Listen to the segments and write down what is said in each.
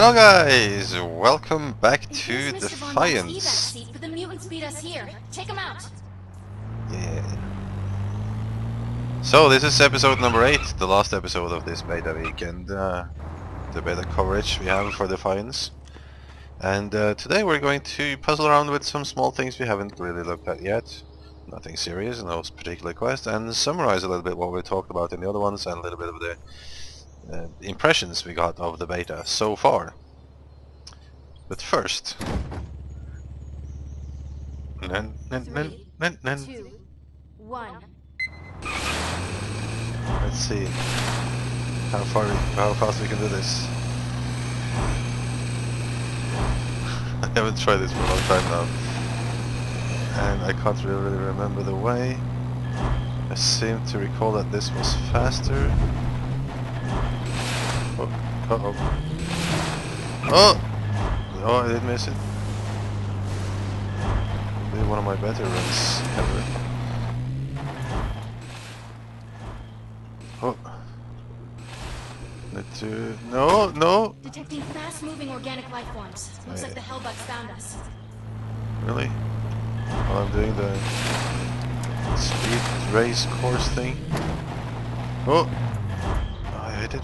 Hello guys, welcome back to Here's Mr. Von Dyke's evac Defiance. the mutants beat us here. Take him out. Yeah. So this is episode number 8, the last episode of this beta weekend, uh, the beta coverage we have for Defiance. And uh, today we're going to puzzle around with some small things we haven't really looked at yet. Nothing serious, no particular quest, and summarize a little bit what we talked about in the other ones and a little bit of the uh, impressions we got of the beta so far. But first... Nan, nan, nan, Three, nan, nan. Two, one. Let's see how far, how fast we can do this. I haven't tried this for a long time now, and I can't really, really remember the way. I seem to recall that this was faster. Oh, uh oh. Oh! Oh, I did miss it. Maybe one of my better runs ever. Oh. Let's, to... No, no! Detecting fast-moving organic life forms. Looks like the. Hellbugs found us. Really? While I'm doing the speed race course thing. Oh! Oh, I hit it.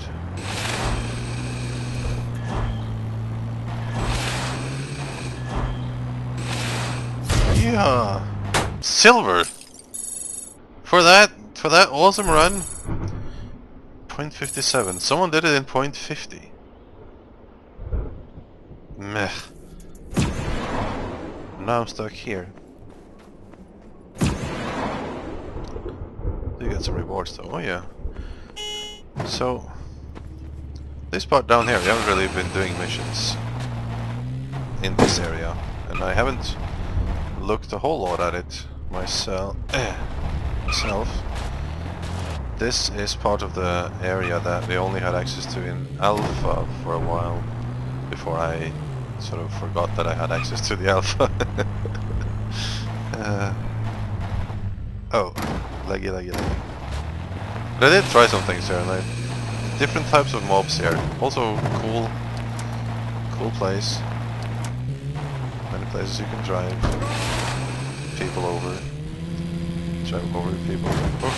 Yeah! Silver! For that, for that awesome run, Point 57. Someone did it in point 50. Meh. Now I'm stuck here. You get some rewards though. Oh yeah. So this part down here, we haven't really been doing missions in this area, and I haven't looked a whole lot at it myself. myself. This is part of the area that we only had access to in alpha for a while before I sort of forgot that I had access to the alpha. uh, oh, laggy, laggy, laggy. But I did try some things here, I different types of mobs here. Also cool, cool place. Many places you can drive people over. Drive over people. Oh,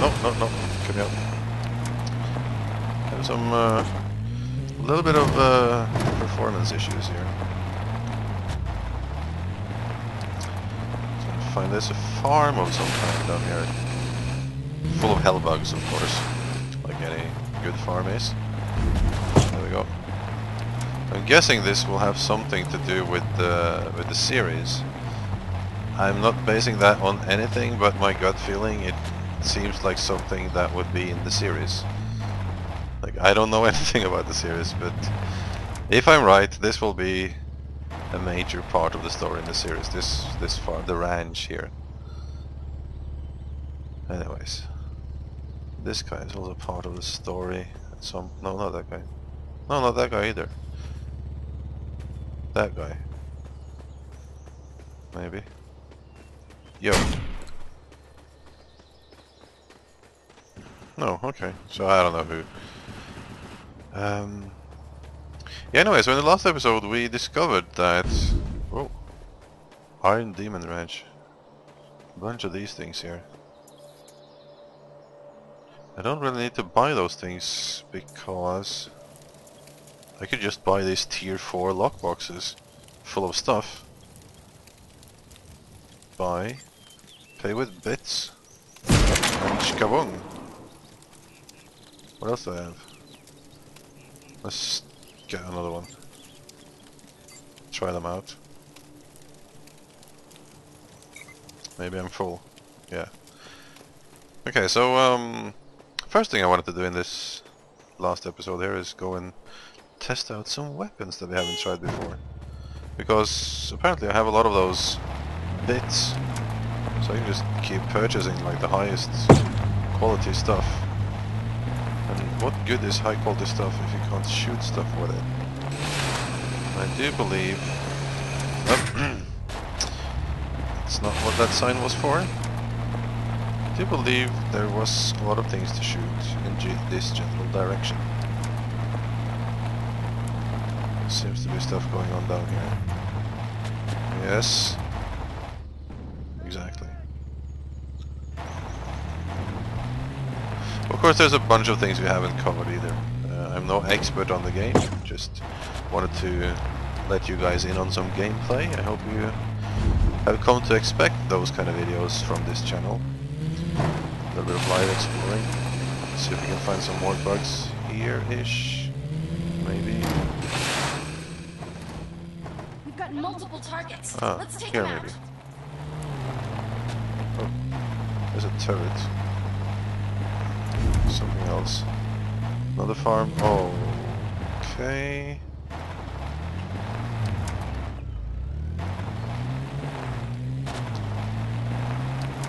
no, no, no, come out. Have some, uh, little bit of uh, performance issues here. Find there's a farm of some kind down here. Full of hellbugs, of course. Like any good farm is. There we go. I'm guessing this will have something to do with the with the series. I'm not basing that on anything but my gut feeling. It seems like something that would be in the series. Like I don't know anything about the series, but if I'm right, this will be a major part of the story in the series. This this farm, the ranch here. Anyways, this guy is also part of the story. Some no, not that guy. No, not that guy either. That guy. Maybe. Yo. No, okay. So I don't know who. Um. Yeah. Anyway, so in the last episode we discovered that. Oh. Iron Demon Ranch. Bunch of these things here. I don't really need to buy those things because I could just buy these tier 4 lockboxes full of stuff. Buy, pay with bits, and shkabong. What else do I have? Let's get another one. Try them out. Maybe I'm full. Yeah. Okay, so um, first thing I wanted to do in this last episode here is go and test out some weapons that we haven't tried before. Because apparently I have a lot of those bits, I can just keep purchasing like the highest quality stuff. And what good is high quality stuff if you can't shoot stuff with it? I do believe... Oh, That's not what that sign was for. I do believe there was a lot of things to shoot in this general direction. Seems to be stuff going on down here. Yes. Exactly. Of course there's a bunch of things we haven't covered either. Uh, I'm no expert on the game, just wanted to let you guys in on some gameplay. I hope you have come to expect those kind of videos from this channel. A little bit of live exploring. Let's see if we can find some more bugs here-ish. Maybe. We've got multiple targets. Ah, Let's take here maybe. Oh, there's a turret. Something else. Another farm. Oh, okay.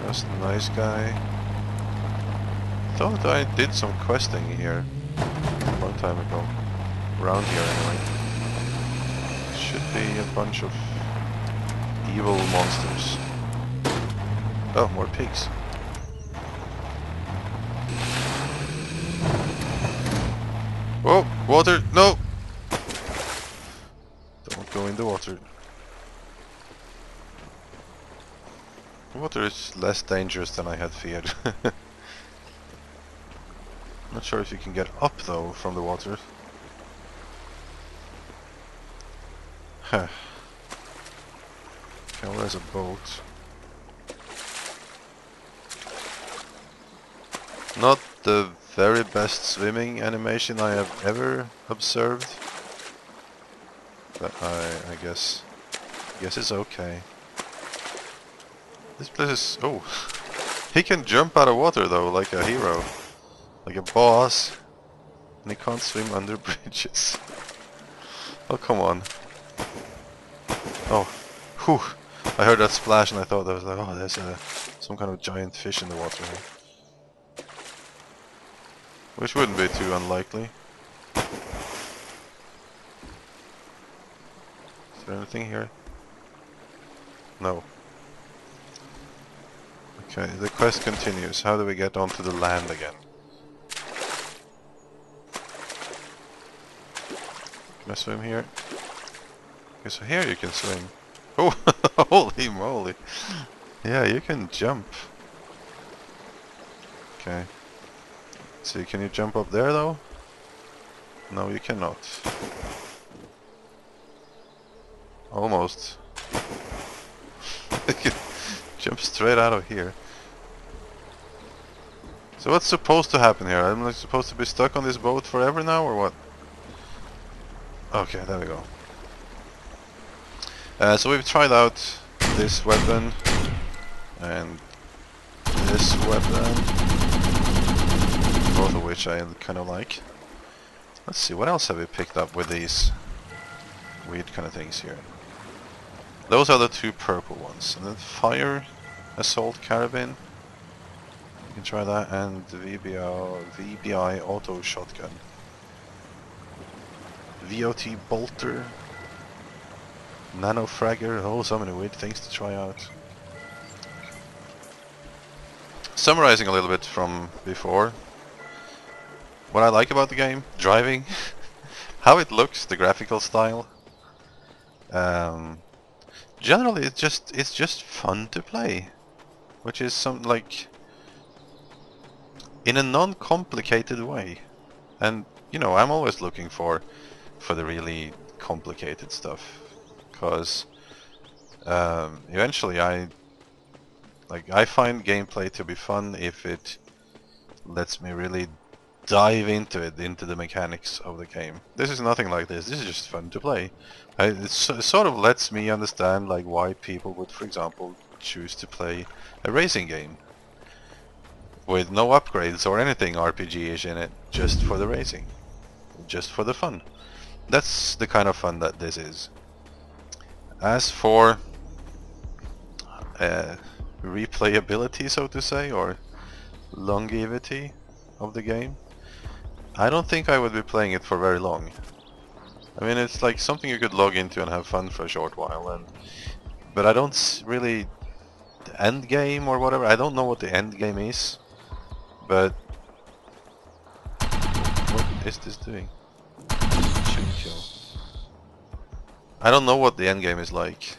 Just a nice guy. Thought I did some questing here a long time ago. Around here anyway. Should be a bunch of evil monsters. Oh, more pigs. Whoa, water, no! Don't go in the water. Water is less dangerous than I had feared. Not sure if you can get up though from the water. Huh. Okay, there's a boat. Not the very best swimming animation I have ever observed. But I, I guess, guess it's okay. This place is, oh, he can jump out of water though, like a hero. Like a boss. And he can't swim under bridges. Oh, come on. Oh, whew. I heard that splash and I thought that was like, oh, there's a, some kind of giant fish in the water here. Which wouldn't be too unlikely. Is there anything here? No. Okay, the quest continues. How do we get onto the land again? Can I swim here? Okay, so here you can swim. Oh, holy moly! Yeah, you can jump. Okay. See, can you jump up there though? No, you cannot. Almost. jump straight out of here. So what's supposed to happen here? I'm like supposed to be stuck on this boat forever now or what? Okay, there we go. Uh, so we've tried out this weapon and this weapon, both of which I kind of like. Let's see, what else have we picked up with these weird kind of things here? Those are the two purple ones. And then fire assault carabin. You can try that and VBI, VBI auto shotgun. VOT bolter. Nano fragger. Oh, so many weird things to try out. Summarizing a little bit from before. What I like about the game, driving, how it looks, the graphical style. Um, generally, it's just it's just fun to play, which is some like in a non-complicated way. And you know, I'm always looking for for the really complicated stuff, because um, eventually I like I find gameplay to be fun if it lets me really dive into it, into the mechanics of the game. This is nothing like this. This is just fun to play. I, it sort of lets me understand like why people would, for example, choose to play a racing game with no upgrades or anything RPG-ish in it, just for the racing, just for the fun. That's the kind of fun that this is. As for uh, replayability, so to say, or longevity of the game, I don't think I would be playing it for very long. I mean, it's like something you could log into and have fun for a short while, and but I don't really the end game or whatever. I don't know what the end game is, but what is this doing? I don't know what the end game is like,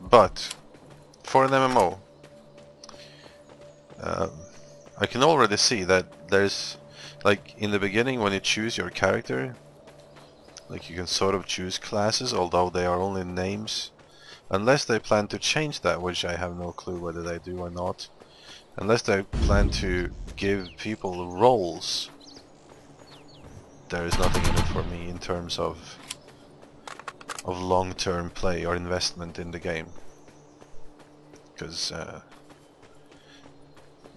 but for an MMO, um, I can already see that there's like in the beginning when you choose your character, like you can sort of choose classes, although they are only names, unless they plan to change that, which I have no clue whether they do or not. Unless they plan to give people roles, there is nothing in it for me in terms of of long-term play or investment in the game. Because, uh,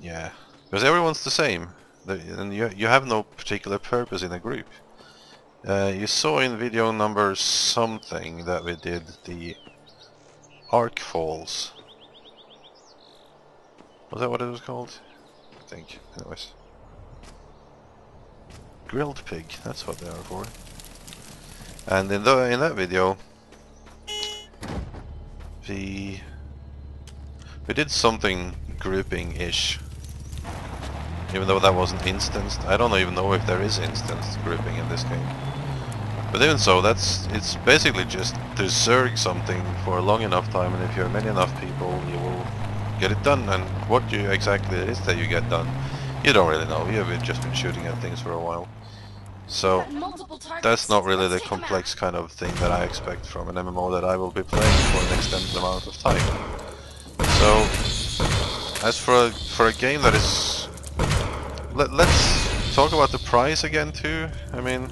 yeah, because everyone's the same, and you you have no particular purpose in a group. Uh, you saw in video number something that we did the Arkfalls. Was that what it was called? I think. Anyways. Grilled pig, that's what they are for. And in the in that video we we did something grouping-ish. Even though that wasn't instanced. I don't even know if there is instanced grouping in this game. But even so, that's it's basically just to zerg something for a long enough time and if you're many enough people you will get it done and what you exactly it is that you get done you don't really know, you have just been shooting at things for a while. So that's not really the complex kind of thing that I expect from an MMO that I will be playing for an extended amount of time. So as for a, for a game that is let, let's talk about the price again too. I mean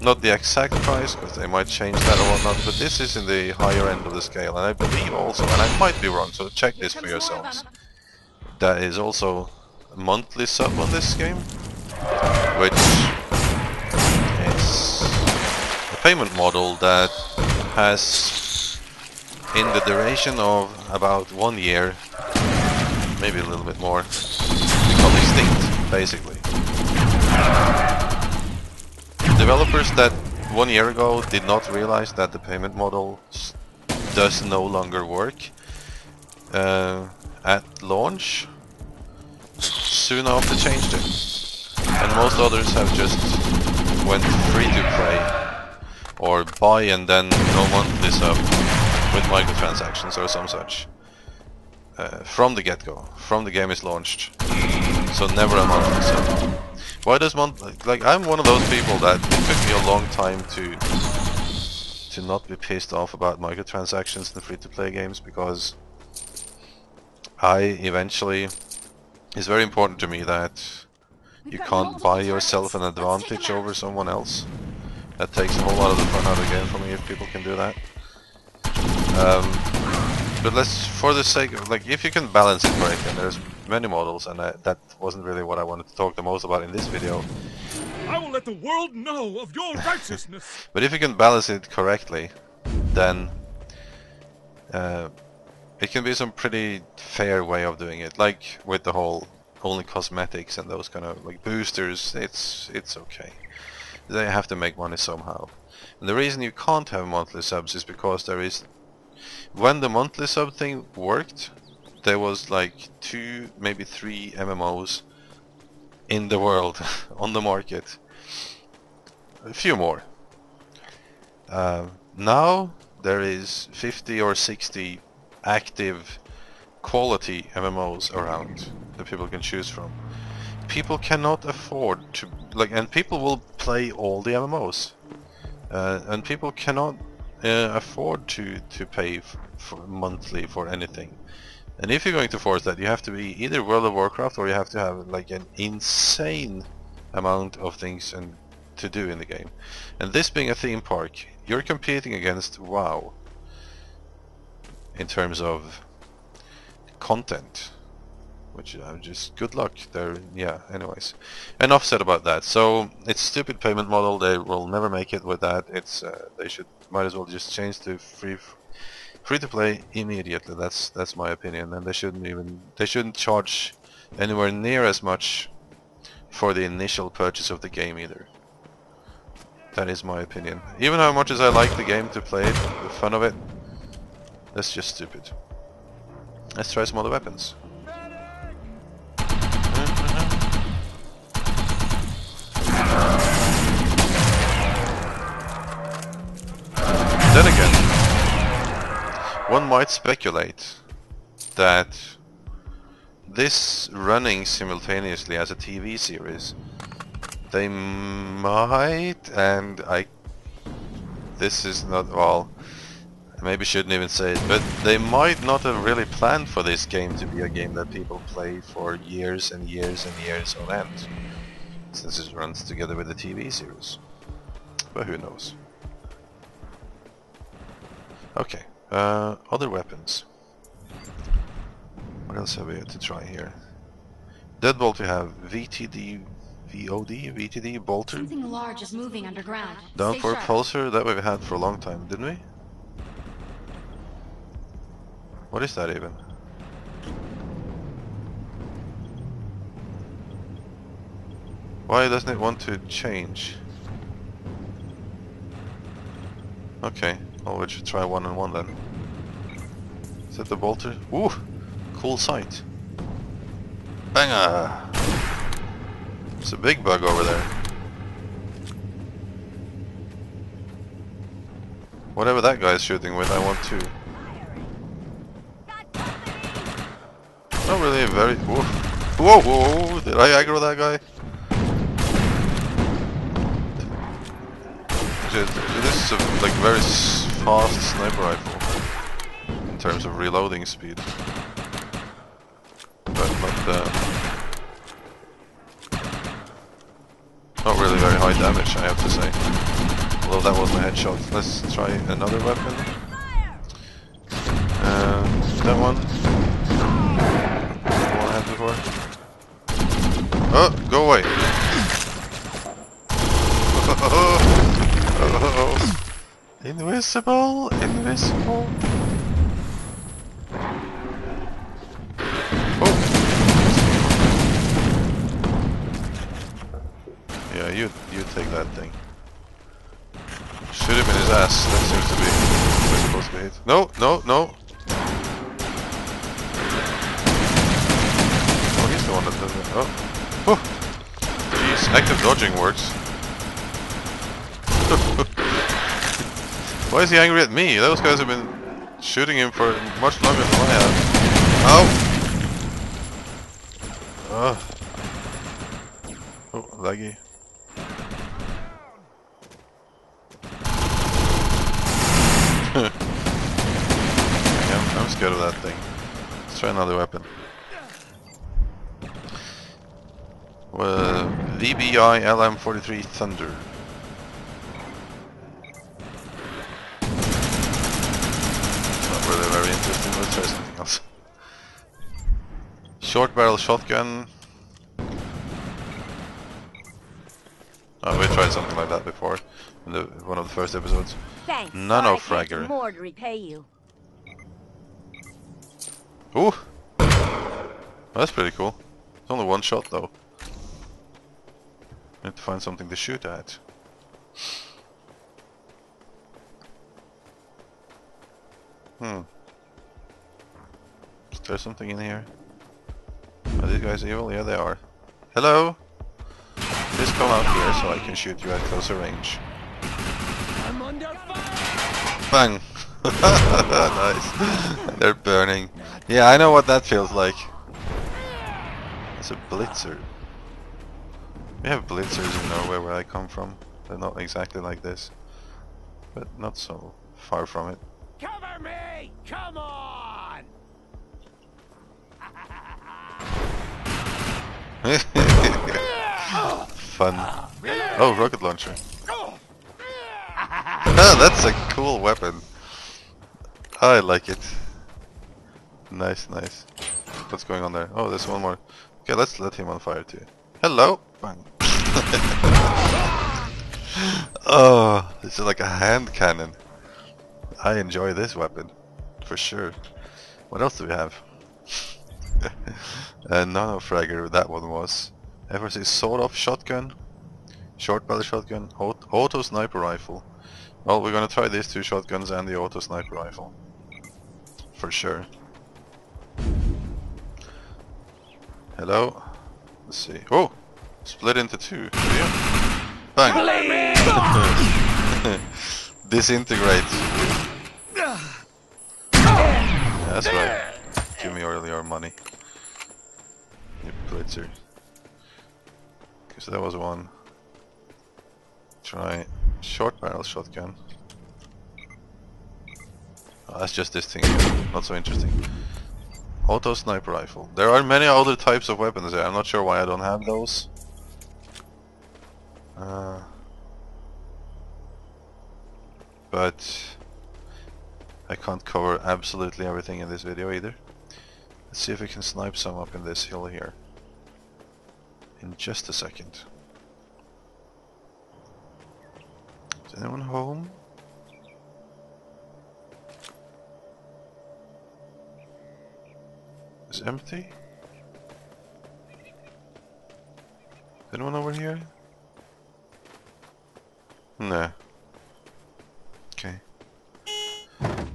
not the exact price, because they might change that or whatnot, but this is in the higher end of the scale, and I believe also, and I might be wrong, so check this for yourselves. That is also a monthly sub on this game, which is a payment model that has, in the duration of about one year, maybe a little bit more, become extinct, basically. Developers that one year ago did not realize that the payment model does no longer work uh, at launch soon after changed it. And most others have just went free to play or buy and then no monthly sub with microtransactions or some such. Uh, from the get-go, from the game is launched so never a sub why does one like I'm one of those people that it took me a long time to to not be pissed off about microtransactions in the free-to-play games because I eventually it's very important to me that you can't buy yourself an advantage over someone else. That takes a whole lot of the fun out of the game for me if people can do that. Um, but let's, for the sake of, like, if you can balance it right, and there's many models, and I, that wasn't really what I wanted to talk the most about in this video. I will let the world know of your righteousness. but if you can balance it correctly, then uh, it can be some pretty fair way of doing it. Like with the whole only cosmetics and those kind of like boosters, it's it's okay. They have to make money somehow. And the reason you can't have monthly subs is because there is when the monthly sub thing worked, there was like two, maybe three MMOs in the world on the market. A few more. Uh, now there is 50 or 60 active quality MMOs around that people can choose from. People cannot afford to like, and people will play all the MMOs, uh, and people cannot uh, afford to to pay for monthly for anything. And if you're going to force that, you have to be either World of Warcraft or you have to have like an insane amount of things and to do in the game. And this being a theme park, you're competing against WoW in terms of content. Which I'm uh, just good luck there. Yeah. Anyways, enough said about that. So it's stupid payment model. They will never make it with that. It's uh, they should might as well just change to free free to play immediately. That's that's my opinion, and they shouldn't even they shouldn't charge anywhere near as much for the initial purchase of the game either. That is my opinion. Even how much as I like the game to play it, the fun of it, that's just stupid. Let's try some other weapons. One might speculate that this running simultaneously as a TV series, they might, and I, this is not, well, maybe shouldn't even say it, but they might not have really planned for this game to be a game that people play for years and years and years on end, since it runs together with the TV series. But who knows? Okay, uh, other weapons. What else have we to try here? Deadbolt we have VTD, VOD, VTD, Bolter. Something large is moving underground. Down for. Pulsar, that we've had for a long time, didn't we? What is that even? Why doesn't it want to change? Okay, well we should try one and one then. Is that the bolter? Ooh! Cool sight. Banger! It's a big bug over there. Whatever that guy's shooting with, I want to. Not really a very. Whoa, whoa, whoa, whoa, Did I aggro that guy? This is a like very fast sniper rifle in terms of reloading speed, but not uh, not really very high damage, I have to say. Although that was my headshot. Let's try another weapon. Uh, that one. The one I had before. Oh, go away. Invisible, invisible. Oh. Yeah, you you take that thing. Shoot him in his ass. That seems to be to hit. No, no, no. Oh, he's the one that does it. Oh. Oh. Jeez, active dodging works. Why is he angry at me? Those guys have been shooting him for much longer than I have. Ow! Ugh. Oh, laggy. I'm, I'm scared of that thing. Let's try another weapon. Well, VBI LM43 Thunder. Short barrel shotgun. Oh, we tried something like that before in the one of the first episodes. Thanks. Nano I fragger. more to repay you. Ooh! That's pretty cool. It's only one shot though. Need to find something to shoot at. Hmm. Is there something in here? Are these guys evil? Yeah, they are. Hello! Please come out here so I can shoot you at closer range. I'm under fire! Bang! nice. They're burning. Yeah, I know what that feels like. It's a blitzer. We have blitzers in Norway where I come from. They're not exactly like this. But not so far from it. Cover me! Come on! Fun. Oh, rocket launcher. Ah, that's a cool weapon. I like it. Nice, nice. What's going on there? Oh, there's one more. Okay, let's let him on fire too. Hello! Bang. oh, this is like a hand cannon. I enjoy this weapon. For sure. What else do we have? Uh, a nano fragger, that one was. Ever see sawed off shotgun? Short barrel shotgun, auto sniper rifle. Well, we're gonna try these two shotguns and the auto sniper rifle. For sure. Hello? Let's see. Oh! Split into two. Bang! Disintegrate. That's right. Give me all your money. Okay, so that was one. Try short barrel shotgun. Oh, that's just this thing. Not so interesting. Auto sniper rifle. There are many other types of weapons there. I'm not sure why I don't have those. Uh, but I can't cover absolutely everything in this video either. Let's see if we can snipe some up in this hill here. In just a second. Is anyone home? It's empty? Anyone over here? No. Okay.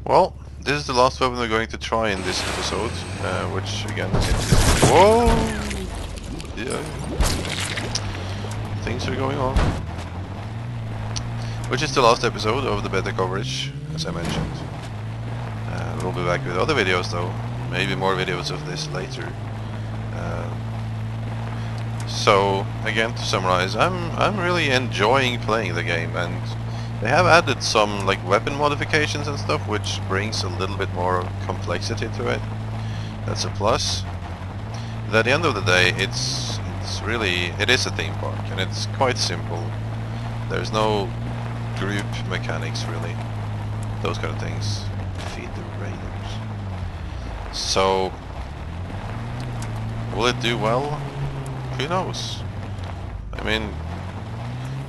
Well, this is the last weapon we're going to try in this episode, uh, which again is... Whoa! Things are going on. Which is the last episode of the beta coverage, as I mentioned. Uh, we'll be back with other videos though, maybe more videos of this later. Uh, so again, to summarize, I'm I'm really enjoying playing the game, and they have added some like weapon modifications and stuff, which brings a little bit more complexity to it. That's a plus. But at the end of the day, it's it's really it is a theme park, and it's quite simple. There's no group mechanics really, those kind of things. Feed the raiders. So, will it do well? Who knows? I mean,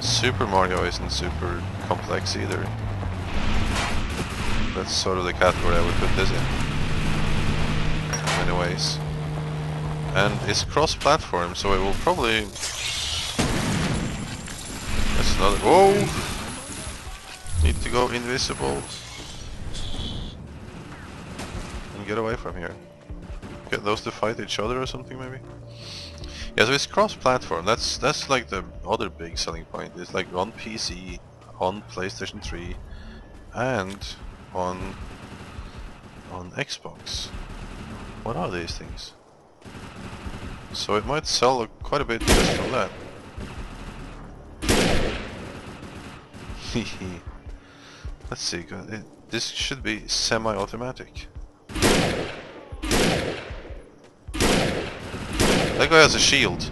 Super Mario isn't super complex either. That's sort of the category I would put this in. In many ways. And it's cross-platform, so it will probably... That's another... Whoa! Need to go invisible. And get away from here. Get those to fight each other or something maybe? Yeah, so it's cross-platform. That's that's like the other big selling point. It's like on PC, on PlayStation 3, and on on Xbox. What are these things? So it might sell quite a bit just from that. Let's see. It, this should be semi-automatic. That guy has a shield.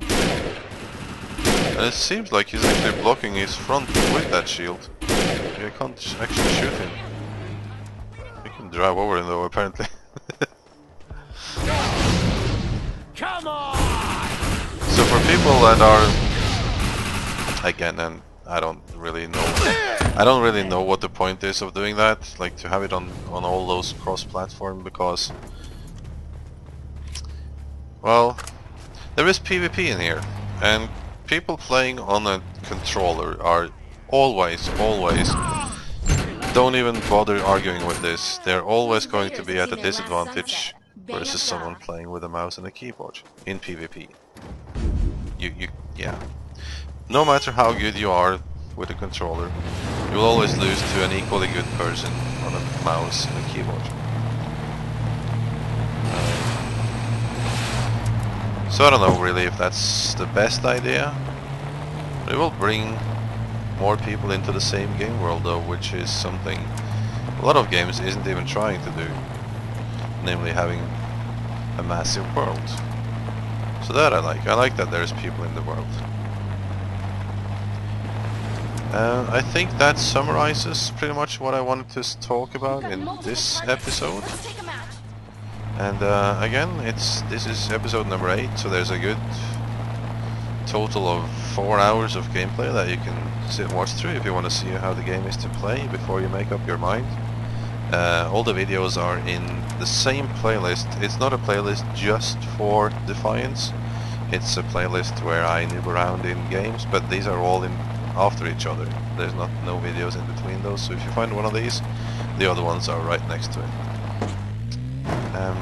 And it seems like he's actually blocking his front with that shield. I can't actually shoot him. I can drive over him though, apparently. people that are... Again, and I don't really know... I don't really know what the point is of doing that, like to have it on, on all those cross-platform, because... Well, there is PvP in here, and people playing on a controller are always, always... Don't even bother arguing with this, they're always going to be at a disadvantage versus someone playing with a mouse and a keyboard in PvP. You, you, yeah. No matter how good you are with a controller, you will always lose to an equally good person on a mouse and a keyboard. Uh, so I don't know really if that's the best idea, it will bring more people into the same game world though, which is something a lot of games isn't even trying to do namely having a massive world. So that I like. I like that there's people in the world. Uh, I think that summarizes pretty much what I wanted to talk about in this episode. And uh, again, it's this is episode number 8, so there's a good total of 4 hours of gameplay that you can sit and watch through if you want to see how the game is to play before you make up your mind. Uh, all the videos are in the same playlist. It's not a playlist just for Defiance. It's a playlist where I noob around in games, but these are all in after each other. There's not no videos in between those, so if you find one of these, the other ones are right next to it. Um,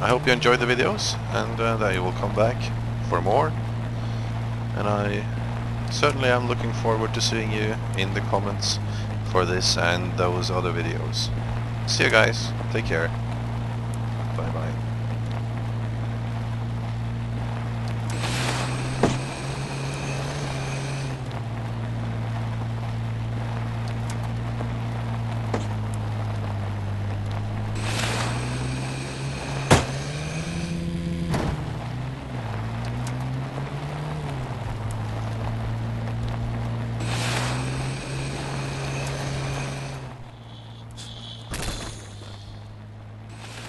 I hope you enjoyed the videos, and uh, that you will come back for more. And I certainly am looking forward to seeing you in the comments for this and those other videos. See you guys. Take care. Bye bye.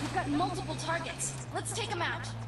We've got multiple targets. Let's take him out.